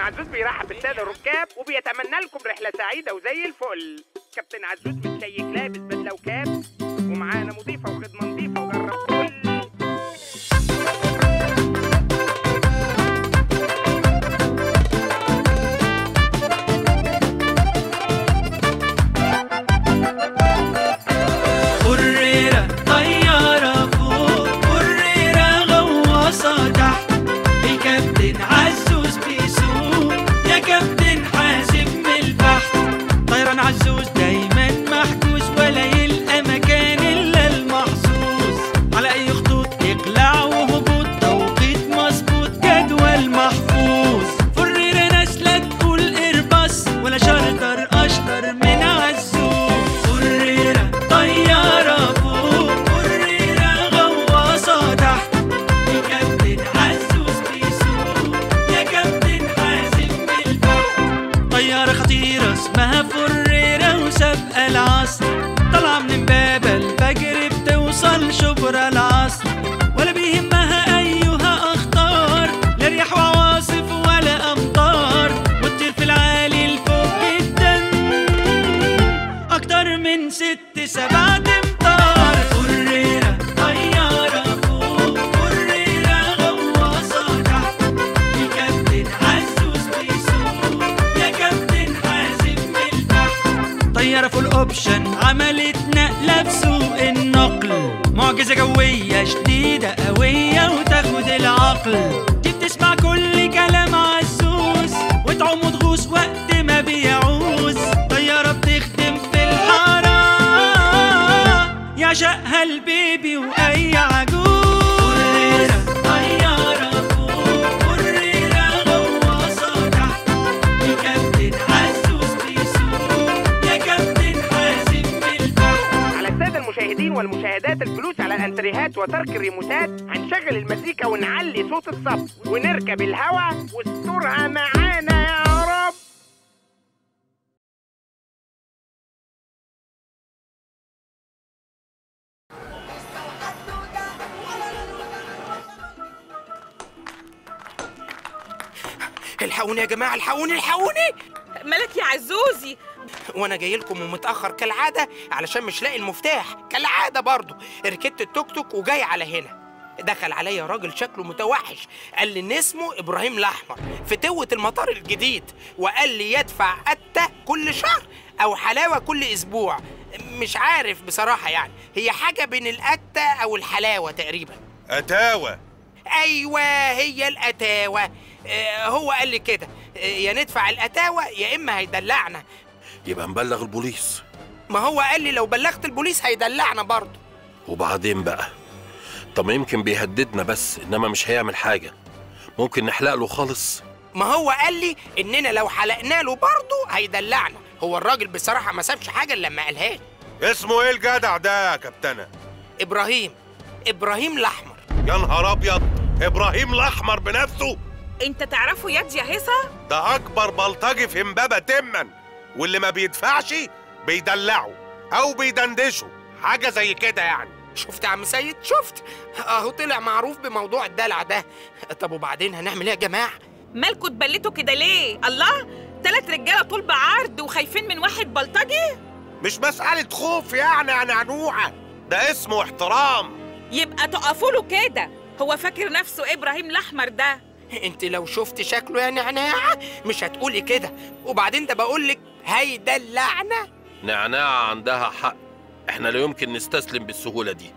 كابتن عزوز بيرحب بالسادة الركاب وبيتمنى لكم رحلة سعيدة وزي الفل. كابتن عزوز متشيك لابس بدلة وكاب. المشاهدين والمشاهدات الجلوس على الأنتريهات وترك الريموتات. هنشغل المزيكا ونعلي صوت الصف ونركب الهوا واسترها معانا يا رب. الحقوني يا جماعة الحقوني الحقوني. مالك يا عزوزي. وأنا جاي لكم ومتاخر كالعادة علشان مش لاقي المفتاح. كالعادة برضه ركبت التوك توك وجاي على هنا. دخل عليا راجل شكله متوحش. قال لي إن اسمه إبراهيم الأحمر. فتوة المطار الجديد. وقال لي يدفع قتة كل شهر أو حلاوة كل أسبوع. مش عارف بصراحة يعني. هي حاجة بين القتة أو الحلاوة تقريبا. أتاوة أيوه هي الاتاوه آه، هو قال لي كده. آه، يا ندفع الاتاوه يا إما هيدلعنا. يبقى نبلغ البوليس. ما هو قال لي لو بلغت البوليس هيدلعنا برضه. وبعدين بقى؟ طب ما يمكن بيهددنا بس إنما مش هيعمل حاجة. ممكن نحلق له خالص. ما هو قال لي إننا لو حلقنا له برضه هيدلعنا. هو الراجل بصراحة ما سابش حاجة إلا لما قالها لي. اسمه إيه الجدع ده يا كابتنة إبراهيم. إبراهيم الأحمر. يا نهار أبيض! إبراهيم الأحمر بنفسه! أنت تعرفه ياد يا هيصة؟ ده أكبر بلطجي في امبابة تما. واللي ما بيدفعش بيدلعه أو بيدندشه. حاجة زي كده يعني. شفت يا عم سيد؟ شفت. أهو طلع معروف بموضوع الدلع ده. طب وبعدين هنعمل إيه يا جماعة؟ مالكوا اتبلتوا كده ليه؟ الله! تلات رجالة طول بعرض وخايفين من واحد بلطجي؟ مش مسألة خوف يعني يا نعنوعة ده اسمه احترام. يبقى تقفوا له كده. هو فاكر نفسه إبراهيم الأحمر ده. انت لو شفت شكله يا نعناع مش هتقولي كده. وبعدين ده بقولك هيدلعنا نعناع عندها حق. إحنا لا يمكن نستسلم بالسهولة دي.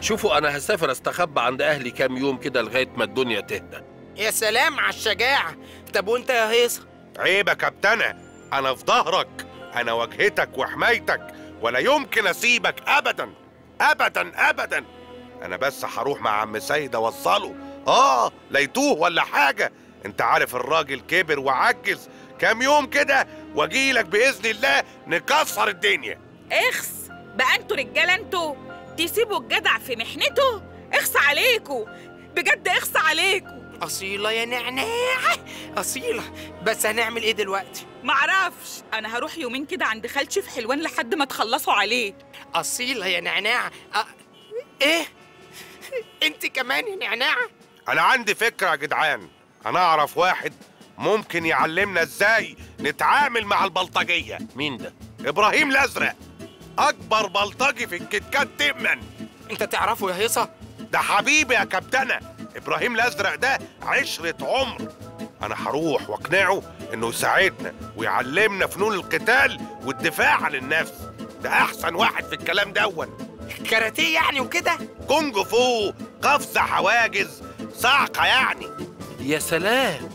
شوفوا أنا هسافر أستخبى عند أهلي كام يوم كده لغاية ما الدنيا تهدى. يا سلام على الشجاعة. طب وأنت يا هيصة؟ عيب يا كابتنة أنا في ظهرك. أنا واجهتك وحمايتك. ولا يمكن أسيبك ابدا. ابدا ابدا. أنا بس هروح مع عم سيد أوصله. آه ليتوه ولا حاجة. أنت عارف الراجل كبر وعجز. كام يوم كده واجيلك بإذن الله نكسر الدنيا. اخس بقى أنتوا رجالة أنتوا. تسيبوا الجدع في محنته. اخس عليكوا. بجد اخس عليكوا. أصيلة يا نعناع. أصيلة. بس هنعمل إيه دلوقتي؟ معرفش. أنا هروح يومين كده عند خالتي في حلوان لحد ما تخلصوا عليه. أصيلة يا نعناع. أ... إيه؟ إنت كمان يا نعناع؟ أنا عندي فكرة يا جدعان. أنا أعرف واحد ممكن يعلمنا إزاي نتعامل مع البلطجية. مين ده؟ إبراهيم الأزرق أكبر بلطجي في الكتكات تمن. أنت تعرفه يا هيصة؟ ده حبيبي يا كابتنة إبراهيم الأزرق ده عشرة عمر. أنا هروح وأقنعه إنه يساعدنا ويعلمنا فنون القتال والدفاع عن النفس. ده أحسن واحد في الكلام دون كاراتيه يعني وكده؟ كونج فو قفز حواجز صعقة يعني. يا سلام!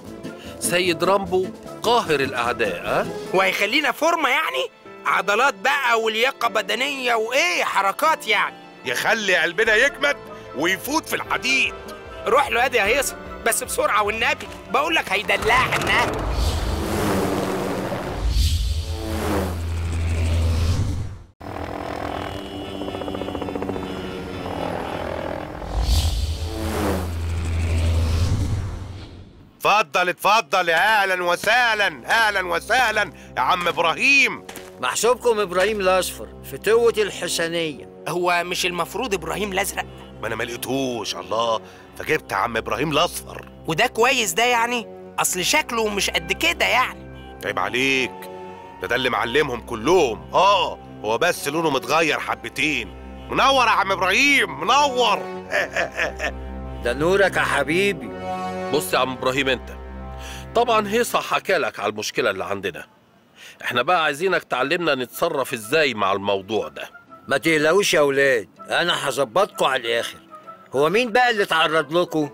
سيد رامبو قاهر الأعداء ها؟ وهيخلينا فورمة يعني؟ عضلات بقى ولياقة بدنية وإيه حركات يعني. يخلي قلبنا يجمد ويفوت في الحديد. روح له يا يا هيصة بس بسرعة والنبي بقول لك هيدلعنا. اتفضل اتفضل. يا أهلا وسهلا أهلا وسهلا. يا عم إبراهيم. محسوبكم إبراهيم الأصفر فتوة الحسنية. هو مش المفروض إبراهيم الأزرق؟ ما أنا ما لقيتهوش الله. فجبت عم إبراهيم الأصفر. وده كويس ده يعني؟ أصل شكله مش قد كده يعني. عيب عليك. ده ده اللي معلمهم كلهم. آه هو بس لونه متغير حبتين. منور يا عم إبراهيم منور. ده نورك يا حبيبي. بص يا عم إبراهيم أنت. طبعا هيصة حكى لك على المشكلة اللي عندنا. إحنا بقى عايزينك تعلمنا نتصرف إزاي مع الموضوع ده. ما تقلقوش يا أولاد أنا هظبطكم على الآخر. هو مين بقى اللي اتعرض لكم؟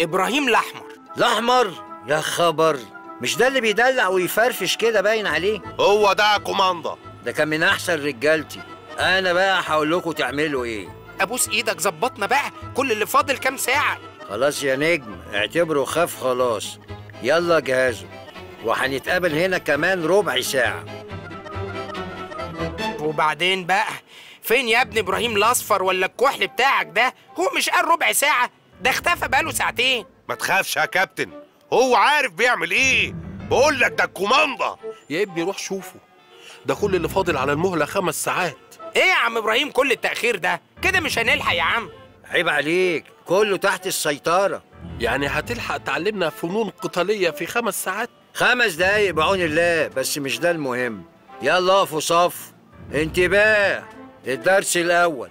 إبراهيم الأحمر. الأحمر؟ يا خبر! مش ده اللي بيدلع ويفرفش كده باين عليه؟ هو ده يا كوماندا. ده كان من أحسن رجالتي. أنا بقى هقول لكم تعملوا إيه. أبوس إيدك ظبطنا بقى كل اللي فاضل كام ساعة. خلاص يا نجم اعتبره خاف خلاص. يلا جهزوا وهنتقابل هنا كمان ربع ساعة. وبعدين بقى؟ فين يا ابني إبراهيم الأصفر ولا الكحل بتاعك ده؟ هو مش قال ربع ساعة؟ ده اختفى بقاله ساعتين. ما تخافش يا كابتن. هو عارف بيعمل إيه. بقول لك ده الكوماندا. يا ابني روح شوفه. ده كل اللي فاضل على المهلة خمس ساعات. إيه يا عم إبراهيم كل التأخير ده؟ كده مش هنلحق يا عم. عيب عليك. كله تحت السيطرة. يعني هتلحق تعلمنا فنون قتالية في خمس ساعات؟ خمس دقايق بعون الله بس مش ده المهم. يلا أقفوا صف. انتباه. الدرس الأول.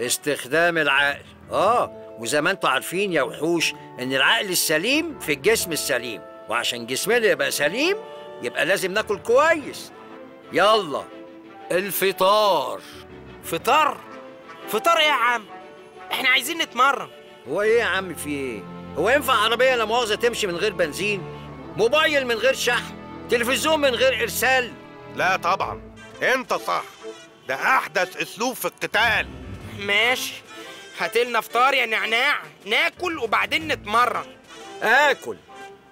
استخدام العقل. آه وزي ما أنتوا عارفين يا وحوش إن العقل السليم في الجسم السليم. وعشان جسمنا يبقى سليم يبقى لازم ناكل كويس. يلا. الفطار. فطار؟ فطار إيه يا عم؟ إحنا عايزين نتمرن. هو إيه يا عم في إيه؟ هو ينفع عربية لا مؤاخذة تمشي من غير بنزين؟ موبايل من غير شحن؟ تلفزيون من غير إرسال؟ لا طبعا. انت صح. ده أحدث أسلوب في القتال. ماشي. هاتلنا فطار يا نعناع ناكل وبعدين نتمرن. آكل.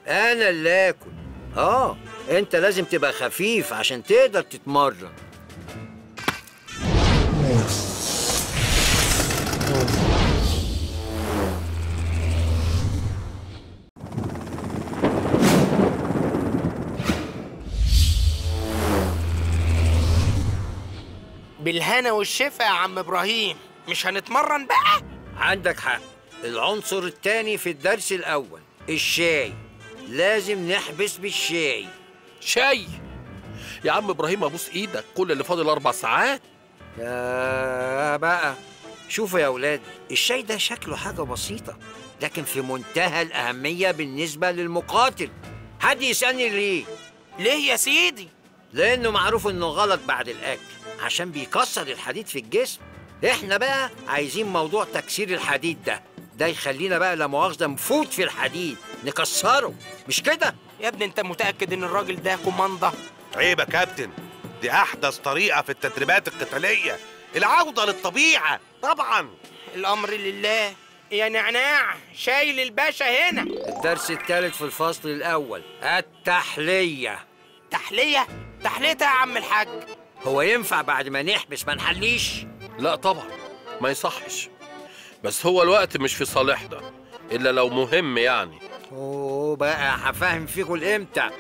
أنا اللي آكل. آه أنت لازم تبقى خفيف عشان تقدر تتمرن. بالهنا والشفا يا عم إبراهيم. مش هنتمرن بقى؟ عندك حق. العنصر التاني في الدرس الأول الشاي. لازم نحبس بالشاي. شاي؟ يا عم إبراهيم أبوس إيدك كل اللي فاضل أربع ساعات. يا بقى. شوفوا يا أولاد الشاي ده شكله حاجة بسيطة لكن في منتهى الأهمية بالنسبة للمقاتل. حد يسألني ليه؟ ليه يا سيدي؟ لأنه معروف إنه غلط بعد الأكل. عشان بيكسر الحديد في الجسم. إحنا بقى عايزين موضوع تكسير الحديد ده. ده يخلينا بقى لا مؤاخذة نفوت في الحديد نكسره. مش كده؟ يا ابني انت متأكد ان الراجل ده كوماندا؟ عيب يا كابتن. دي أحدث طريقة في التدريبات القتالية. العودة للطبيعة. طبعا. الأمر لله. يا نعناع شايل الباشا هنا. الدرس الثالث في الفصل الأول. التحلية. تحلية؟ تحلية يا عم الحاج؟ هو ينفع بعد ما نحبس ما نحليش؟ لا طبعا ما يصحش. بس هو الوقت مش في صالحنا إلا لو مهم يعني. أوه بقى هفهم فيكم الامتى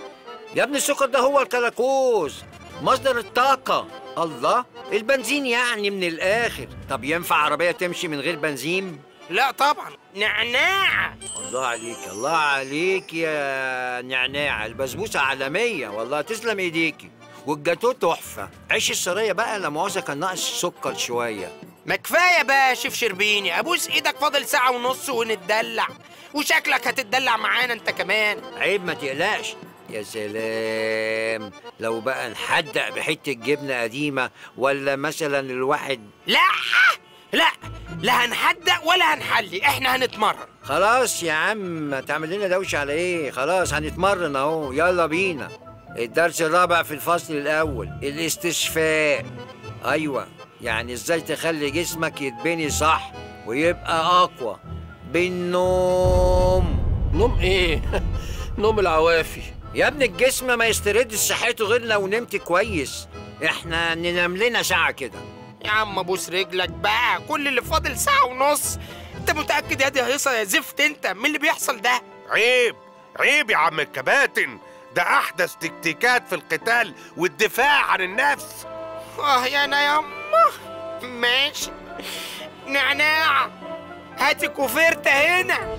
يا ابني السكر ده هو الكلاكوز مصدر الطاقة. الله البنزين يعني من الآخر. طب ينفع عربية تمشي من غير بنزين؟ لا طبعا نعناع. الله عليك الله عليك يا نعناع. البسبوسة عالمية والله تسلم إيديكي. والجاتو تحفة. عيش السرية بقى لا مؤاخذة كان ناقص سكر شوية. ما كفاية بقى يا شيف شربيني. أبوس إيدك فاضل ساعة ونص ونتدلع. وشكلك هتتدلع معانا أنت كمان. عيب ما تقلقش. يا سلام. لو بقى نحدق بحتة جبنة قديمة ولا مثلا الواحد لا! لا! لا هنحدق ولا هنحلي. إحنا هنتمرن. خلاص يا عم. تعمل لنا دوشة على إيه؟ خلاص هنتمرن أهو. يلا بينا. الدرس الرابع في الفصل الأول الاستشفاء. أيوه يعني إزاي تخلي جسمك يتبني صح ويبقى أقوى. بالنوم. نوم إيه؟ نوم العوافي. يا ابني الجسم ما يستردش صحته غير لو نمت كويس. إحنا ننام لنا ساعة كده. يا عم ابوس رجلك بقى كل اللي فاضل ساعة ونص. أنت متأكد يا دي هيصة يا زفت أنت من اللي بيحصل ده؟ عيب عيب يا عم الكباتن. ده أحدث تكتيكات في القتال والدفاع عن النفس. آه يا يما ماشي. نعناع. هاتي كوفيرتا هنا.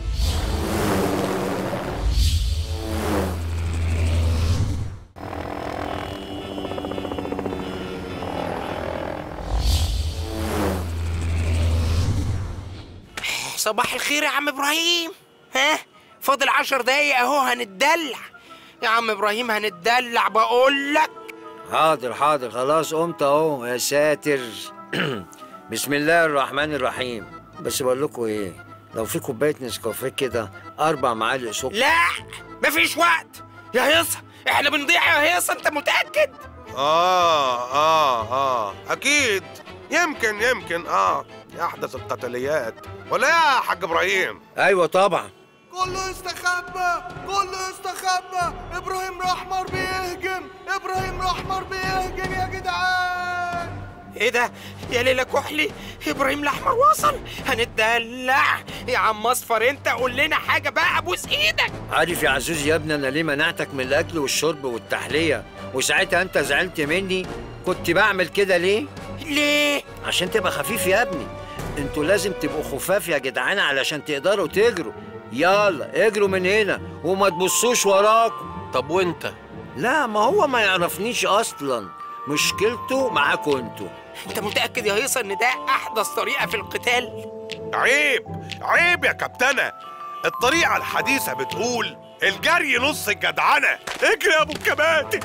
صباح الخير يا عم إبراهيم. ها؟ فاضل عشر دقايق أهو هنتدلع. يا عم إبراهيم هنتدلع بقول لك. حاضر حاضر. خلاص قمت أهو يا ساتر. بسم الله الرحمن الرحيم. بس بقول لكم إيه لو في كوباية نسكافيه كده أربع معالق سكر. لا مفيش وقت. يا هيصة إحنا بنضيع يا هيصة أنت متأكد؟ آه آه آه. أكيد. يمكن يمكن. آه أحدث القتاليات. ولا يا حاج إبراهيم؟ أيوه طبعا. كله استخبى كله استخبى. إبراهيم الأحمر بيهجم إبراهيم الأحمر بيهجم يا جدعان. إيه ده؟ يا ليلى كحلي إبراهيم الأحمر وصل. هنتدلع. يا عم أصفر أنت قول لنا حاجة بقى ابوس إيدك عارف يا عزوز يا ابني أنا ليه منعتك من الأكل والشرب والتحلية؟ وساعتها أنت زعلت مني. كنت بعمل كده ليه؟ ليه؟ عشان تبقى خفيف يا ابني. أنتوا لازم تبقوا خفاف يا جدعان علشان تقدروا تجروا. يلا اجروا من هنا وما تبصوش وراكم. طب وانت؟ لا ما هو ما يعرفنيش أصلا. مشكلته معاكوا أنتوا. انت متأكد يا هيصة ان ده أحدث طريقة في القتال؟ عيب عيب يا كابتنة. الطريقة الحديثة بتقول الجري نص الجدعنة. اجري يا أبو الكباتن.